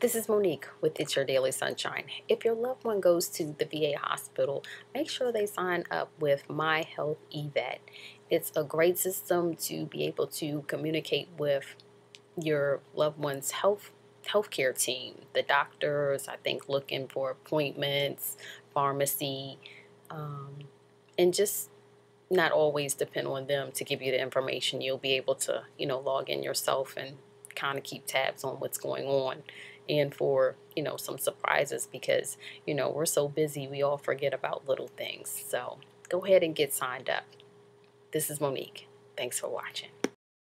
This is Monique with It's Your Daily Sunshine. If your loved one goes to the VA hospital, make sure they sign up with My Health eVet. It's a great system to be able to communicate with your loved one's health healthcare team, the doctors, I think looking for appointments, pharmacy, um, and just not always depend on them to give you the information. You'll be able to, you know, log in yourself and kind of keep tabs on what's going on and for you know some surprises because you know we're so busy we all forget about little things. So go ahead and get signed up. This is monique. Thanks for watching